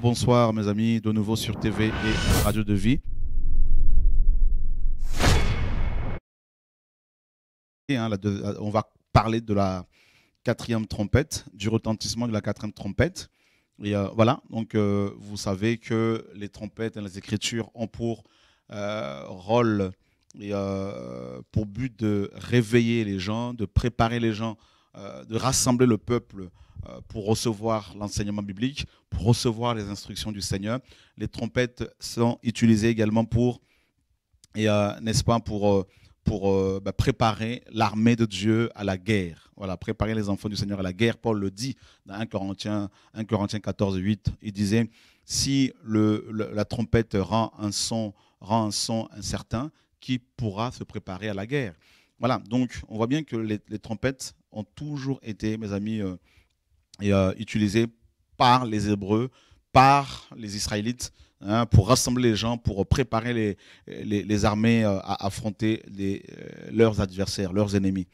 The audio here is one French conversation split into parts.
bonsoir mes amis, de nouveau sur TV et Radio de Vie. Hein, on va parler de la quatrième trompette, du retentissement de la quatrième trompette. Et euh, voilà, donc euh, vous savez que les trompettes et les écritures ont pour euh, rôle et pour but de réveiller les gens, de préparer les gens, de rassembler le peuple pour recevoir l'enseignement biblique, pour recevoir les instructions du Seigneur. Les trompettes sont utilisées également pour, et n'est-ce pas, pour euh, bah, préparer l'armée de Dieu à la guerre. Voilà, préparer les enfants du Seigneur à la guerre. Paul le dit dans 1 Corinthiens, 1 Corinthiens 14, 8. Il disait si la trompette rend un son incertain, qui pourra se préparer à la guerre? Voilà, donc on voit bien que les, trompettes ont toujours été, mes amis, euh, euh, utilisées par les Hébreux, par les Israélites Hein, pour rassembler les gens, pour préparer les, armées euh, à affronter leurs adversaires, leurs ennemis.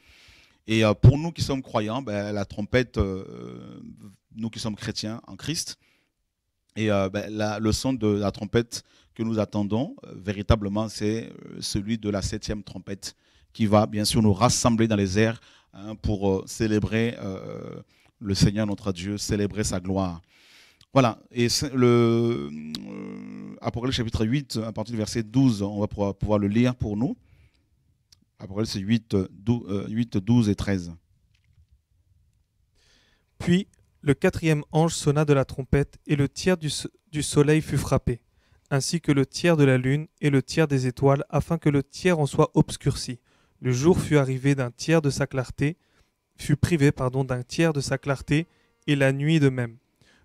Et pour nous qui sommes croyants, ben, la trompette, nous qui sommes chrétiens en Christ, et ben, le son de la trompette que nous attendons, véritablement, c'est celui de la septième trompette qui va bien sûr nous rassembler dans les airs hein, pour célébrer le Seigneur notre Dieu, célébrer sa gloire. Voilà, et le euh, Apocalypse chapitre 8, à partir du verset 12, on va pouvoir, le lire pour nous. Apocalypse 8, 12, 8, 12 et 13. Puis le quatrième ange sonna de la trompette, et le tiers du soleil fut frappé, ainsi que le tiers de la lune et le tiers des étoiles, afin que le tiers en soit obscurci. Le jour fut arrivé d'un tiers de sa clarté, fut privé pardon d'un tiers de sa clarté, et la nuit de même.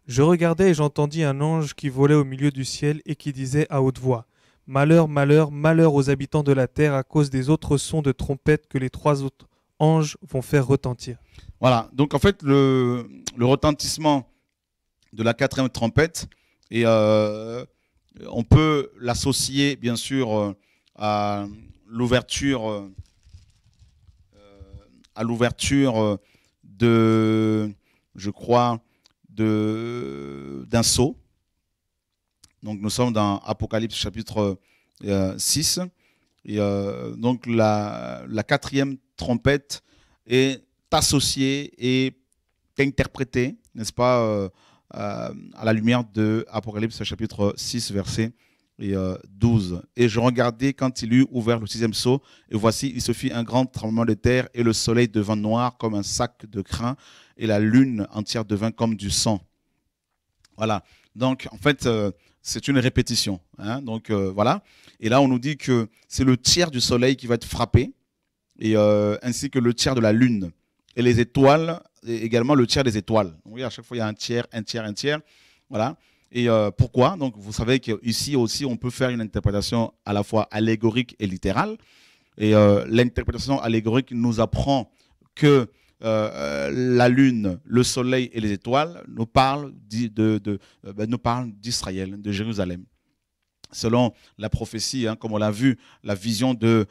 Je regardai et j'entendis un ange qui volait au milieu du ciel et qui disait à haute voix Malheur, malheur, malheur aux habitants de la terre à cause des autres sons de trompette que les trois autres anges vont faire retentir. Voilà, donc en fait, le, retentissement de la quatrième trompette, et euh, on peut l'associer bien sûr euh, à l'ouverture euh, à l'ouverture de, je crois, d'un sceau. Donc nous sommes dans Apocalypse chapitre 6. Euh, euh, donc la, quatrième trompette est associée et interprétée, n'est-ce pas, euh, à la lumière de Apocalypse chapitre 6, verset et, 12. Et je regardais quand il eut ouvert le sixième sceau, et voici, il se fit un grand tremblement de terre, et le soleil devint noir comme un sac de crin, et la lune entière devint comme du sang. Voilà. Donc, en fait, euh, c'est une répétition. Hein. Donc, euh, voilà. Et là, on nous dit que c'est le tiers du soleil qui va être frappé, et, euh, ainsi que le tiers de la lune. Et les étoiles, et également le tiers des étoiles. Oui, à chaque fois, il y a un tiers, un tiers, un tiers. Voilà. Et pourquoi? Donc, vous savez qu'ici aussi, on peut faire une interprétation à la fois allégorique et littérale. Et l'interprétation allégorique nous apprend que euh, euh, la lune, le soleil et les étoiles nous parlent euh, ben, d'Israël, de, Jérusalem selon la prophétie, hein, comme on l'a vu, la vision de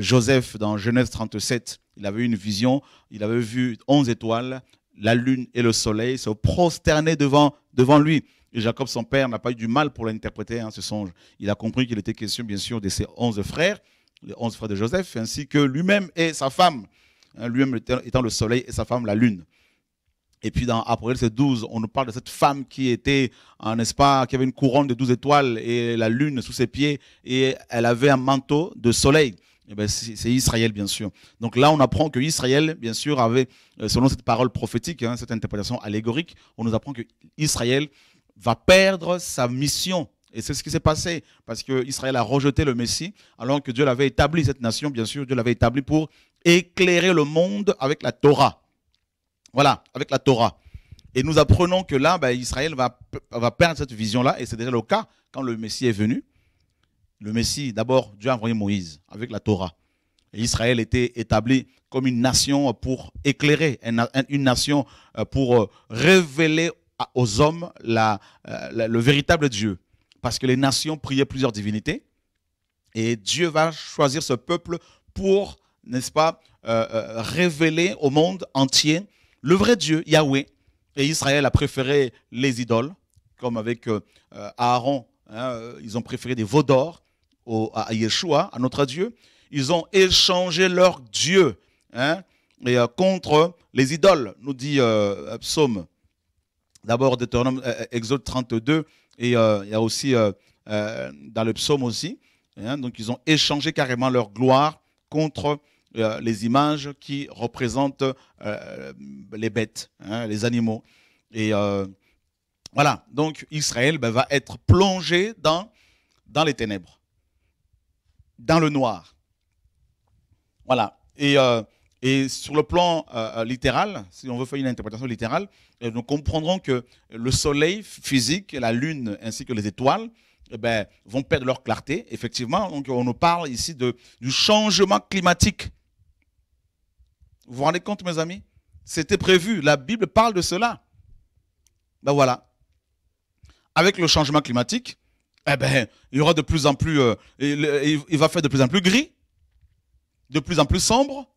Joseph dans Genèse 37. Il avait une vision, il avait vu onze étoiles, la lune et le soleil se prosterner devant, devant lui. Et Jacob, son père, n'a pas eu du mal pour l'interpréter, hein, ce songe. Il a compris qu'il était question, bien sûr, de ses onze frères, les onze frères de Joseph, ainsi que lui-même et sa femme. Hein, lui-même étant le soleil et sa femme la lune. Et puis dans Apocalypse 12, on nous parle de cette femme qui était, n'est-ce pas, qui avait une couronne de douze étoiles et la lune sous ses pieds et elle avait un manteau de soleil. Eh ben, c'est Israël, bien sûr. Donc là, on apprend que Israël, bien sûr, avait, euh, selon cette parole prophétique, hein, cette interprétation allégorique, on nous apprend que Israël va perdre sa mission. Et c'est ce qui s'est passé, parce que Israël a rejeté le Messie, alors que Dieu l'avait établi, cette nation, bien sûr, Dieu l'avait établi pour éclairer le monde avec la Torah. Voilà, avec la Torah. Et nous apprenons que là, ben, Israël va, va perdre cette vision-là, et c'est déjà le cas quand le Messie est venu. Le Messie, d'abord, Dieu a envoyé Moïse avec la Torah. Et Israël était établi comme une nation pour éclairer, une nation euh, pour euh, révéler aux hommes euh, le véritable Dieu. Parce que les nations priaient plusieurs divinités. Et Dieu va choisir ce peuple pour n'est-ce pas, euh, euh, révéler au monde entier le vrai Dieu, Yahweh. Et Israël a préféré les idoles. comme avec Aaron, hein, ils ont préféré des veaux d'or à Yeshua, à notre Dieu. Ils ont échangé leur Dieu hein, et, contre les idoles, nous dit Psaume. D'abord, Deutéronome, euh, Exode 32, et euh, il y a aussi euh, euh, dans le psaume aussi. hein. donc, ils ont échangé carrément leur gloire contre euh, les images qui représentent euh, les bêtes, hein, les animaux. Et euh, voilà, donc Israël ben, va être plongé dans, dans les ténèbres, dans le noir. Voilà. Et, euh, et sur le plan euh, euh, littéral, si on veut faire une interprétation littérale, euh, nous comprendrons que le soleil physique, la lune ainsi que les étoiles eh ben, vont perdre leur clarté. Effectivement, donc on nous parle ici du changement climatique. Vous vous rendez compte, mes amis? C'était prévu. La Bible parle de cela. Ben voilà. Avec le changement climatique, eh ben, il y aura de plus en plus. il va faire de plus en plus gris, de plus en plus sombre.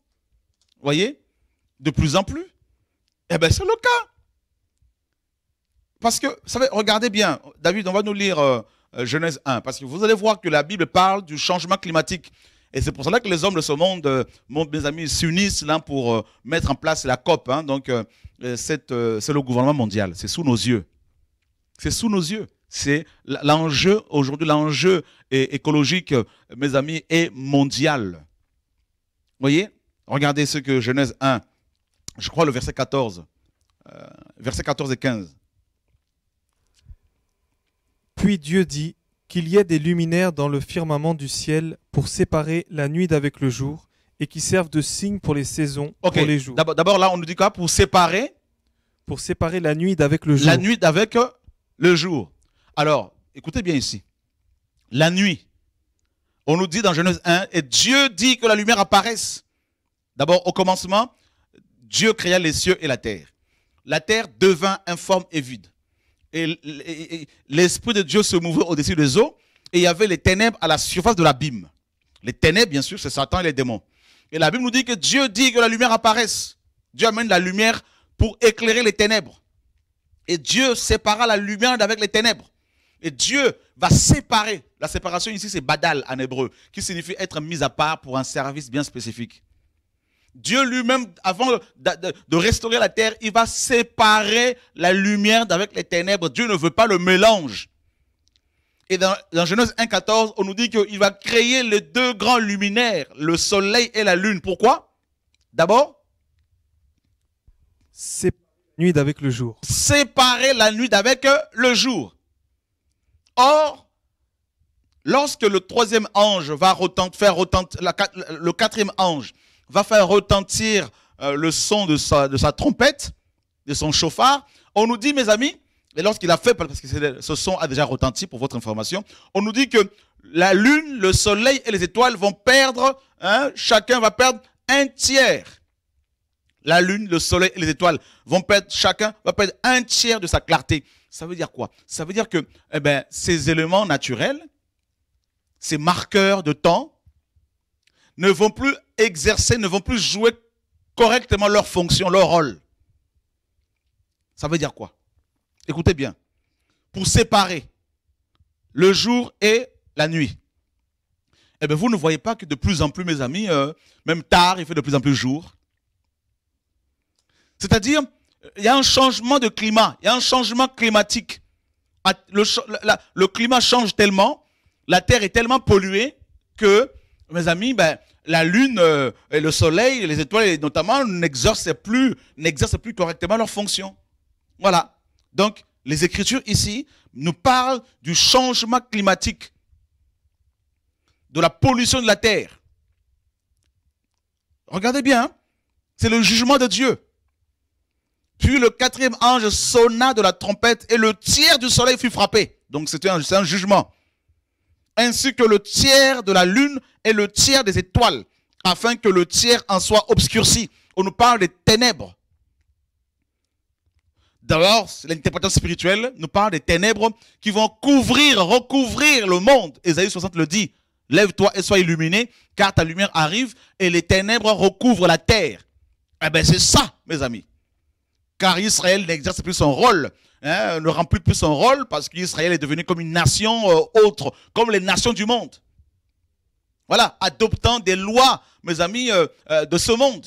Voyez? De plus en plus. Eh bien, c'est le cas. Parce que, vous savez, regardez bien, David, on va nous lire euh, euh, Genèse 1, parce que vous allez voir que la Bible parle du changement climatique. Et c'est pour cela que les hommes de ce monde, euh, mes amis, s'unissent là pour mettre en place la COP. hein. donc, c'est le gouvernement mondial. C'est sous nos yeux. C'est sous nos yeux. C'est l'enjeu, aujourd'hui, l'enjeu écologique, mes amis, est mondial. voyez? Regardez ce que Genèse 1, je crois le verset 14, euh, verset 14 et 15. Puis Dieu dit qu'il y ait des luminaires dans le firmament du ciel pour séparer la nuit d'avec le jour et qui servent de signe pour les saisons, Ok, pour les jours. d'abord là, on nous dit quoi? Pour séparer? Pour séparer la nuit d'avec le jour. la nuit avec euh, le jour. Alors, écoutez bien ici. La nuit. On nous dit dans Genèse 1, et Dieu dit que la lumière apparaisse. D'abord, au commencement, Dieu créa les cieux et la terre. La terre devint informe et vide. Et l'Esprit de Dieu se mouvait au-dessus des eaux, et il y avait les ténèbres à la surface de l'abîme. Les ténèbres, bien sûr, c'est Satan et les démons. Et la Bible nous dit que Dieu dit que la lumière apparaisse. Dieu amène la lumière pour éclairer les ténèbres. Et Dieu sépara la lumière d'avec les ténèbres. Et Dieu va séparer. La séparation ici, c'est badal en hébreu, qui signifie être mis à part pour un service bien spécifique. Dieu lui-même, avant de, de- de restaurer la terre, il va séparer la lumière d'avec les ténèbres. Dieu ne veut pas le mélange. Et dans, dans Genèse 1,14, on nous dit qu'il va créer les deux grands luminaires, le soleil et la lune. Pourquoi? D'abord, Séparer la nuit d'avec le jour. séparer la nuit d'avec le jour. Or, lorsque le troisième ange va faire la quat- le quatrième ange va faire retentir euh, le son de sa, trompette, de son chauffard, on nous dit, mes amis, et lorsqu'il a fait, parce que ce son a déjà retenti pour votre information, on nous dit que la lune, le soleil et les étoiles vont perdre, hein, chacun va perdre un tiers. La lune, le soleil et les étoiles vont perdre, chacun va perdre un tiers de sa clarté. Ça veut dire quoi? Ça veut dire que eh ben, ces éléments naturels, ces marqueurs de temps, ne vont plus exercer, ne vont plus jouer correctement leur fonction, leur rôle. Ça veut dire quoi? Écoutez bien. Pour séparer le jour et la nuit. Eh bien, vous ne voyez pas que de plus en plus, mes amis, euh, même tard, il fait de plus en plus jour. C'est-à-dire, il y a un changement de climat, il y a un changement climatique. Le, le climat change tellement, la Terre est tellement polluée que, mes amis, ben, la Lune euh, et le Soleil, les étoiles notamment, n'exercent plus, plus correctement leur fonction. Voilà. Donc, les Écritures ici nous parlent du changement climatique, de la pollution de la Terre. Regardez bien, hein. c'est le jugement de Dieu. Puis le quatrième ange sonna de la trompette et le tiers du soleil fut frappé. Donc c'était un, c'est un jugement. Ainsi que le tiers de la lune et le tiers des étoiles, afin que le tiers en soit obscurci. On nous parle des ténèbres. D'abord, l'interprétation spirituelle nous parle des ténèbres qui vont couvrir, recouvrir le monde. Ésaïe 60 le dit. Lève-toi et sois illuminé, car ta lumière arrive et les ténèbres recouvrent la terre. Eh bien, c'est ça, mes amis. car Israël n'exerce plus son rôle, hein, ne remplit plus son rôle parce qu'Israël est devenu comme une nation euh, autre, comme les nations du monde. Voilà, adoptant des lois, mes amis, euh, euh, de ce monde.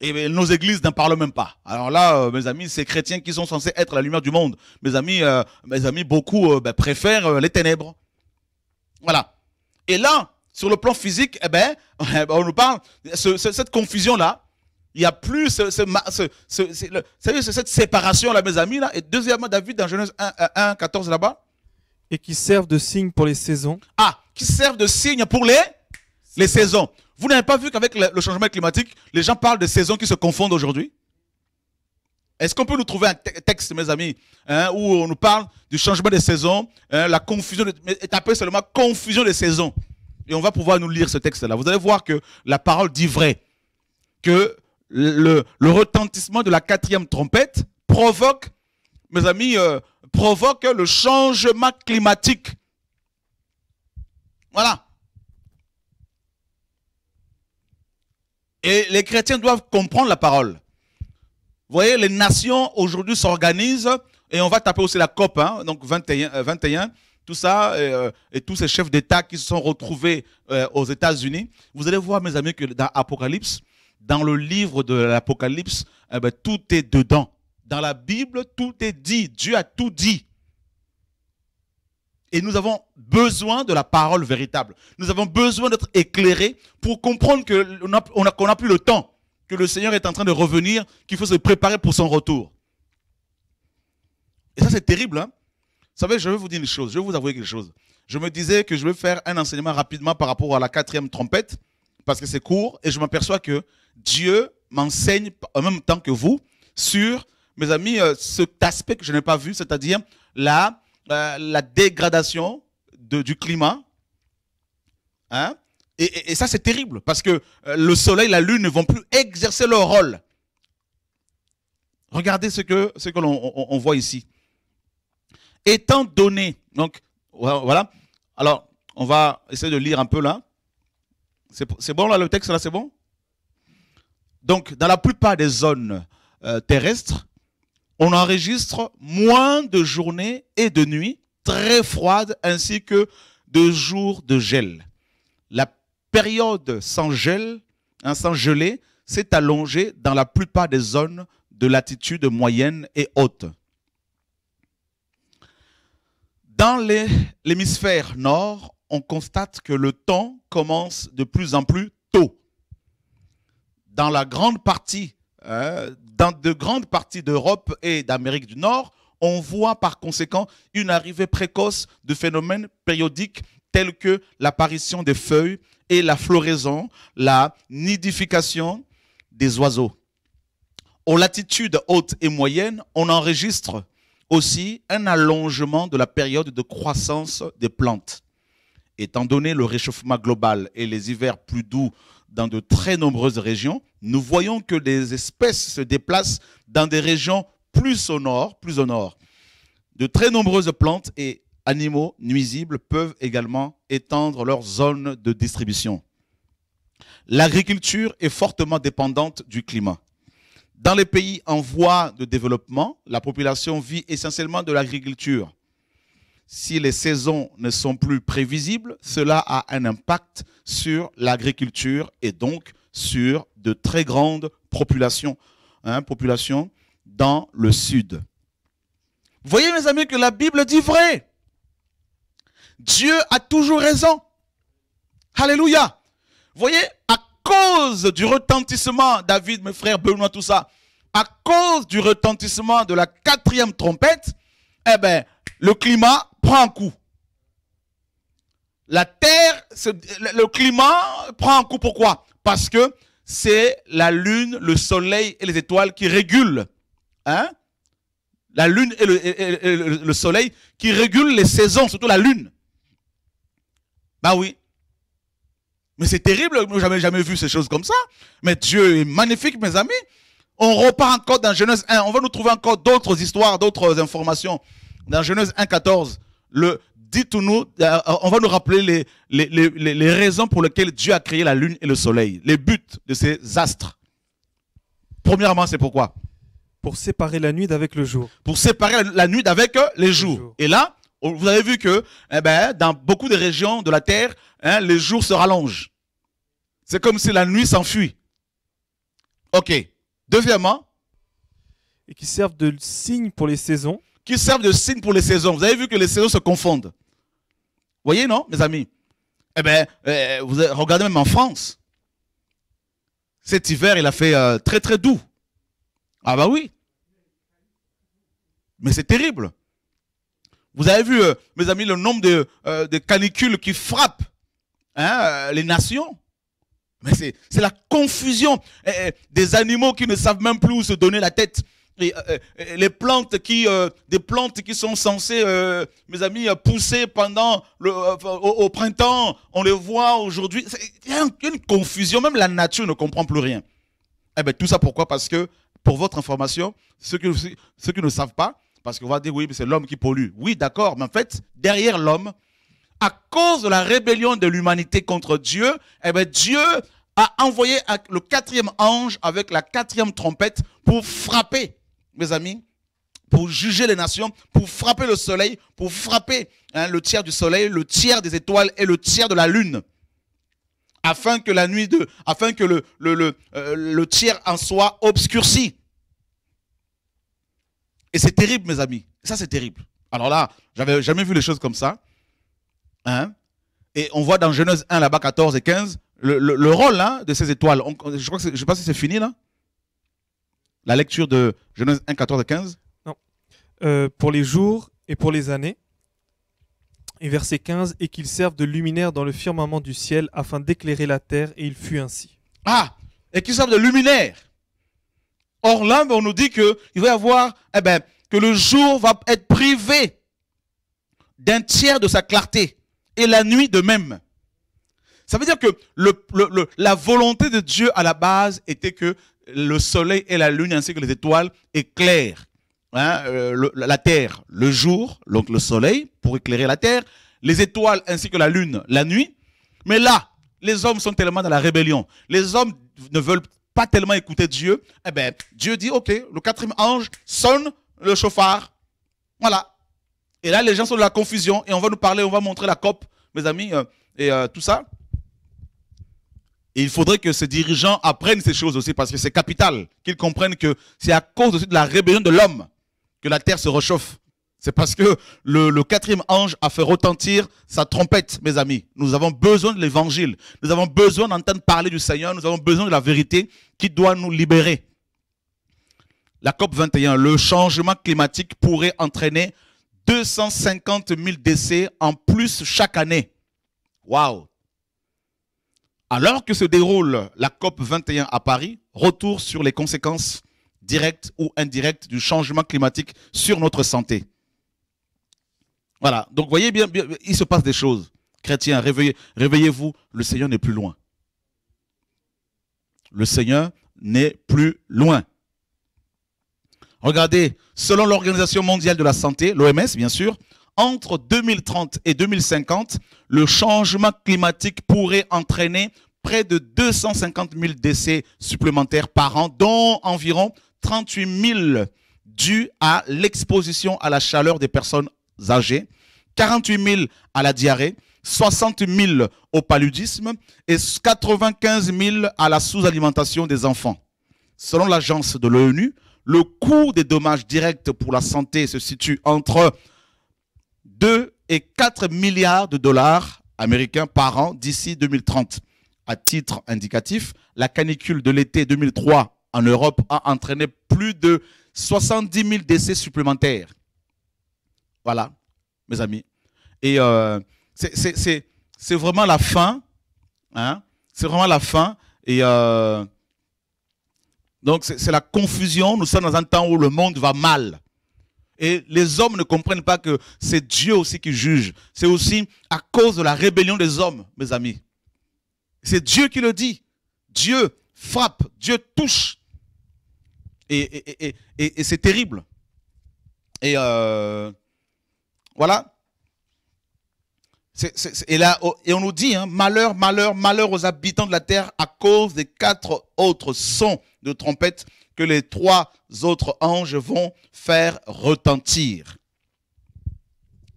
Et nos églises n'en parlent même pas. Alors là, mes amis, ces chrétiens qui sont censés être la lumière du monde, mes amis, mes amis, beaucoup ben, préfèrent les ténèbres. Voilà. Et là, sur le plan physique, eh ben, on nous parle, cette confusion-là, il n'y a plus ce, cette séparation-là, mes amis. Là. Et deuxièmement, David, dans Genèse 1, 1 14 là-bas. Et qui servent de signe pour les saisons. Ah, qui servent de signe pour les, les saisons. Vous n'avez pas vu qu'avec le, changement climatique, les gens parlent de saisons qui se confondent aujourd'hui? Est-ce qu'on peut nous trouver un texte, mes amis, hein, où on nous parle du changement des saisons, hein, la confusion, de, appelé seulement confusion des saisons? Et on va pouvoir nous lire ce texte-là. Vous allez voir que la parole dit vrai. Que le, retentissement de la quatrième trompette provoque, mes amis, euh, provoque le changement climatique. Voilà. Et les chrétiens doivent comprendre la parole. Vous voyez, les nations aujourd'hui s'organisent et on va taper aussi la COP, hein, donc 21, 21 euh, tout ça, euh, et, tous ces chefs d'État qui se sont retrouvés aux États-Unis. Vous allez voir, mes amis, que dans Apocalypse, dans le livre de l'Apocalypse, eh ben, tout est dedans. Dans la Bible, tout est dit. Dieu a tout dit. Et nous avons besoin de la parole véritable. Nous avons besoin d'être éclairés pour comprendre qu'on n'a on a, plus le temps, que le Seigneur est en train de revenir, qu'il faut se préparer pour son retour. Et ça, c'est terrible. Hein? Vous savez, je vais vous dire une chose, je vais vous avouer quelque chose. Je me disais que je vais faire un enseignement rapidement par rapport à la quatrième trompette, parce que c'est court, et je m'aperçois que Dieu m'enseigne en même temps que vous sur, mes amis, euh, cet aspect que je n'ai pas vu, c'est-à-dire la, euh, dégradation du climat. Hein? Et, ça, c'est terrible parce que euh, le soleil, la lune ne vont plus exercer leur rôle. Regardez ce que, ce que l'on on voit ici. Étant donné, donc voilà, alors on va essayer de lire un peu là. C'est bon là, le texte là, c'est bon? Donc, dans la plupart des zones euh, terrestres, on enregistre moins de journées et de nuits très froides ainsi que de jours de gel. La période sans gel, hein, sans gelée, s'est allongée dans la plupart des zones de latitude moyenne et haute. Dans l'hémisphère nord, on constate que le temps commence de plus en plus dans la grande partie, hein, dans de grandes parties d'Europe et d'Amérique du Nord, on voit par conséquent une arrivée précoce de phénomènes périodiques tels que l'apparition des feuilles et la floraison, la nidification des oiseaux. Aux latitudes hautes et moyennes, on enregistre aussi un allongement de la période de croissance des plantes. Étant donné le réchauffement global et les hivers plus doux dans de très nombreuses régions, nous voyons que des espèces se déplacent dans des régions plus au nord, plus au nord. De très nombreuses plantes et animaux nuisibles peuvent également étendre leur zone de distribution. L'agriculture est fortement dépendante du climat. Dans les pays en voie de développement, la population vit essentiellement de l'agriculture si les saisons ne sont plus prévisibles, cela a un impact sur l'agriculture et donc sur de très grandes populations, hein, populations dans le sud. Voyez mes amis que la Bible dit vrai. Dieu a toujours raison. Alléluia. Voyez, à cause du retentissement, David, mes frères, Benoît, tout ça, à cause du retentissement de la quatrième trompette, eh ben, le climat prend un coup. La terre, le climat prend un coup. Pourquoi? Parce que c'est la lune, le soleil et les étoiles qui régulent. Hein? La lune et le, soleil qui régulent les saisons, surtout la lune. Bah oui. Mais c'est terrible, je n'avais jamais vu ces choses comme ça. Mais Dieu est magnifique, mes amis. On repart encore dans Genèse 1. On va nous trouver encore d'autres histoires, d'autres informations. Dans Genèse 1, 14, le, dites-nous, euh, on va nous rappeler les, les, raisons pour lesquelles Dieu a créé la lune et le soleil, les buts de ces astres. Premièrement, c'est pourquoi? Pour séparer la nuit d'avec le jour. Pour séparer la, nuit d'avec euh, les jours. Et là, vous avez vu que eh ben, dans beaucoup de régions de la Terre, hein, les jours se rallongent. C'est comme si la nuit s'enfuit. Ok. Deuxièmement, Et qui servent de signe pour les saisons. Qui servent de signe pour les saisons. Vous avez vu que les saisons se confondent. Voyez, non, mes amis? Eh bien, euh, vous regardez même en France. Cet hiver, il a fait euh, très très doux. Ah bah oui. Mais c'est terrible. Vous avez vu, euh, mes amis, le nombre de, canicules qui frappent hein, les nations? Mais c'est c'est la confusion Eh, eh, des animaux qui ne savent même plus où se donner la tête. Euh, euh, les plantes qui, euh, des plantes qui sont censées, mes amis, pousser pendant le, au, printemps, on les voit aujourd'hui. Il y a une, confusion, même la nature ne comprend plus rien. Eh ben tout ça pourquoi? Parce que, pour votre information, ceux qui, ceux ne savent pas, parce qu'on va dire oui, mais c'est l'homme qui pollue. Oui, d'accord, mais en fait, derrière l'homme, à cause de la rébellion de l'humanité contre Dieu, eh ben Dieu a envoyé le quatrième ange avec la quatrième trompette pour frapper, mes amis, pour juger les nations, pour frapper le soleil, pour frapper hein, le tiers du soleil, le tiers des étoiles et le tiers de la lune, afin que la nuit de, afin que le, le, le, euh, le tiers en soit obscurci. Et c'est terrible, mes amis. Ça, c'est terrible. Alors là, j'avais jamais vu les choses comme ça. Hein? Et on voit dans Genèse 1, là-bas, 14 et 15, le, le- le rôle hein, de ces étoiles. On- je je sais pas si c'est fini, là. La lecture de Genèse 1, 14 et 15. euh, pour les jours et pour les années. Et verset 15, et qu'ils servent de luminaire dans le firmament du ciel afin d'éclairer la terre, et il fut ainsi. Ah, et qui servent de luminaire. Or là, on nous dit que il va y avoir, eh ben, que le jour va être privé d'un tiers de sa clarté et la nuit de même. Ça veut dire que le- le- le- la volonté de Dieu à la base était que le soleil et la lune ainsi que les étoiles éclairent hein, euh, la terre le jour, donc le soleil pour éclairer la terre, les étoiles ainsi que la lune la nuit. Mais là, les hommes sont tellement dans la rébellion. Les hommes ne veulent pas tellement écouter Dieu. Eh bien, Dieu dit, OK, le quatrième ange sonne le chauffard. Voilà. Et là, les gens sont dans la confusion et on va nous parler, on va montrer la COP, mes amis, euh, et euh, tout ça. Et il faudrait que ces dirigeants apprennent ces choses aussi parce que c'est capital, qu'ils comprennent que c'est à cause aussi de la rébellion de l'homme que la terre se réchauffe. C'est parce que le, le quatrième ange a fait retentir sa trompette, mes amis. Nous avons besoin de l'évangile. Nous avons besoin d'entendre parler du Seigneur. Nous avons besoin de la vérité qui doit nous libérer. La COP 21, le changement climatique pourrait entraîner 250 000 décès en plus chaque année. Waouh! Alors que se déroule la COP 21 à Paris, retour sur les conséquences directes ou indirectes du changement climatique sur notre santé. Voilà, donc voyez bien, il se passe des choses. Chrétiens, réveillez, réveillez-vous, le Seigneur n'est plus loin. Le Seigneur n'est plus loin. Regardez, selon l'Organisation mondiale de la santé, l'OMS bien sûr, entre 2030 et 2050, le changement climatique pourrait entraîner près de 250 000 décès supplémentaires par an, dont environ 38 000 dus à l'exposition à la chaleur des personnes âgées, 48 000 à la diarrhée, 60 000 au paludisme et 95 000 à la sous-alimentation des enfants. Selon l'agence de l'ONU, le coût des dommages directs pour la santé se situe entre 2 et 4 milliards de dollars américains par an d'ici 2030. À titre indicatif, la canicule de l'été 2003 en Europe a entraîné plus de 70 000 décès supplémentaires. Voilà, mes amis. Et euh, c'est vraiment la fin. Hein? C'est vraiment la fin. Et euh, donc, c'est la confusion. Nous sommes dans un temps où le monde va mal. Et les hommes ne comprennent pas que c'est Dieu aussi qui juge. C'est aussi à cause de la rébellion des hommes, mes amis. C'est Dieu qui le dit. Dieu frappe, Dieu touche. Et, et, et, et c'est terrible. Et euh, voilà. Et, là, et on nous dit, hein, malheur, malheur, malheur aux habitants de la terre à cause des quatre autres sons de trompette que les trois autres anges vont faire retentir.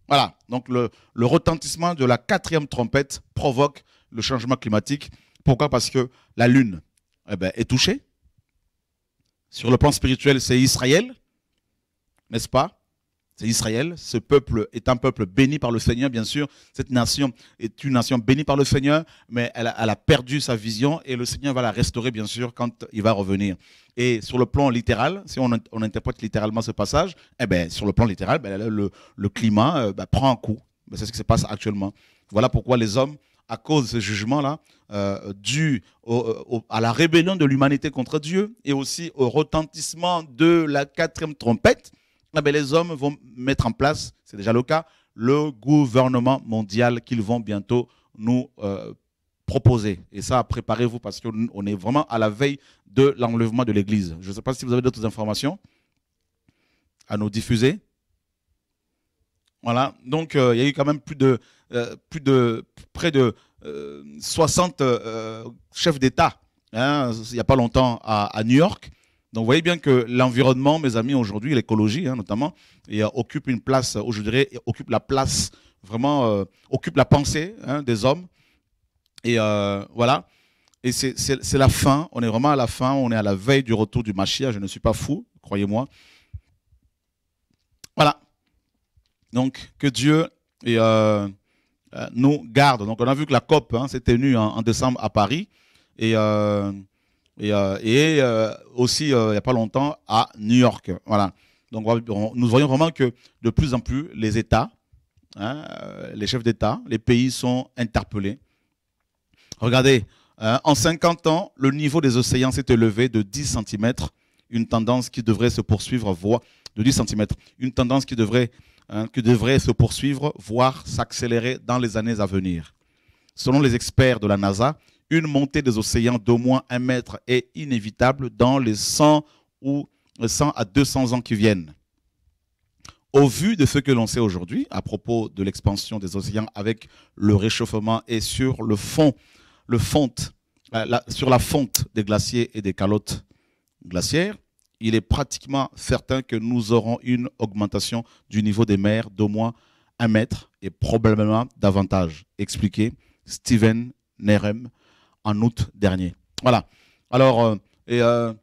Voilà, donc le, retentissement de la quatrième trompette provoque le changement climatique. Pourquoi? Parce que la Lune eh ben, est touchée. Sur le plan spirituel, c'est Israël, n'est-ce pas? C'est Israël. Ce peuple est un peuple béni par le Seigneur, bien sûr. Cette nation est une nation bénie par le Seigneur, mais elle a, perdu sa vision et le Seigneur va la restaurer, bien sûr, quand il va revenir. Et sur le plan littéral, si on, interprète littéralement ce passage, eh ben, sur le plan littéral, ben, le, climat euh, ben, prend un coup. Ben, c'est ce qui se passe actuellement. Voilà pourquoi les hommes, à cause de ce jugement-là, euh, dû à la rébellion de l'humanité contre Dieu et aussi au retentissement de la quatrième trompette, ah ben, les hommes vont mettre en place, c'est déjà le cas, le gouvernement mondial qu'ils vont bientôt nous euh, proposer. Et ça, préparez-vous parce qu'on est vraiment à la veille de l'enlèvement de l'Église. Je ne sais pas si vous avez d'autres informations à nous diffuser. Voilà, donc euh, il y a eu quand même plus de, euh, près de 60 chefs d'État hein, il n'y a pas longtemps à New York donc vous voyez bien que l'environnement, mes amis, aujourd'hui, l'écologie hein, notamment, euh, occupe une place, euh, je dirais, occupe la place, vraiment, euh, occupe la pensée hein, des hommes. Et voilà. Et c'est la fin, on est vraiment à la fin, on est à la veille du retour du Machia, je ne suis pas fou, croyez-moi. Voilà. Donc que Dieu nous garde. Donc on a vu que la COP hein, s'est tenue en, décembre à Paris. Et et, euh, euh, aussi, euh, il n'y a pas longtemps, à New York. Voilà. Donc, nous voyons vraiment que de plus en plus, les États, hein, les chefs d'État, les pays sont interpellés. Regardez, en 50 ans, le niveau des océans s'est élevé de 10 cm, une tendance qui devrait se poursuivre, voire de 10 cm, une tendance qui devrait, hein, qui devrait se poursuivre, voire s'accélérer dans les années à venir. Selon les experts de la NASA, une montée des océans d'au moins un mètre est inévitable dans les 100 ou 100 à 200 ans qui viennent. Au vu de ce que l'on sait aujourd'hui à propos de l'expansion des océans avec le réchauffement et sur le fond, euh, sur la fonte des glaciers et des calottes glaciaires, il est pratiquement certain que nous aurons une augmentation du niveau des mers d'au moins un mètre et probablement davantage. Expliqué Steven Nerem, en août dernier. Voilà. Alors, euh, et, euh,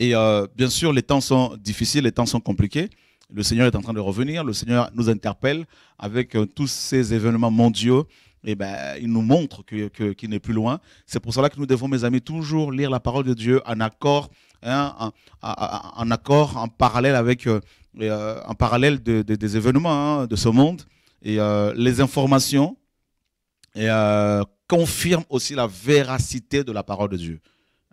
euh, bien sûr, les temps sont difficiles, les temps sont compliqués. Le Seigneur est en train de revenir. Le Seigneur nous interpelle avec tous ces événements mondiaux. Et ben, il nous montre qu'il que, n'est plus loin. C'est pour cela que nous devons, mes amis, toujours lire la parole de Dieu en accord, hein, en, accord, en parallèle avec, en parallèle des événements hein, de ce monde. Et les informations et, confirme aussi la véracité de la parole de Dieu.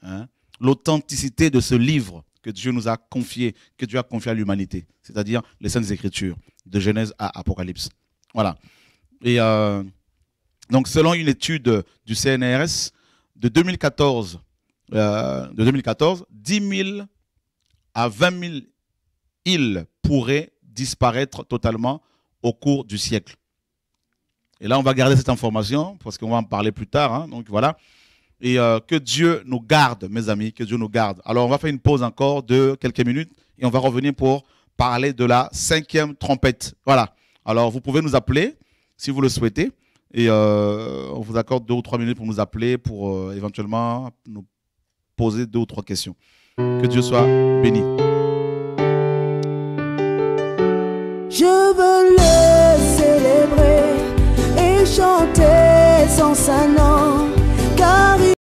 Hein. L'authenticité de ce livre que Dieu nous a confié, que Dieu a confié à l'humanité, c'est-à-dire les Saintes Écritures, de Genèse à Apocalypse. Voilà. Et euh, donc, selon une étude du CNRS de 2014, euh, de 2014, 10 000 à 20 000 îles pourraient disparaître totalement au cours du siècle. Et là, on va garder cette information parce qu'on va en parler plus tard. Hein. donc voilà. Et euh, que Dieu nous garde, mes amis, que Dieu nous garde. Alors, on va faire une pause encore de quelques minutes et on va revenir pour parler de la cinquième trompette. Voilà. Alors, vous pouvez nous appeler si vous le souhaitez. Et euh, on vous accorde deux ou trois minutes pour nous appeler, pour euh, éventuellement nous poser deux ou trois questions. Que Dieu soit béni. Je veux chanter sans sa nom.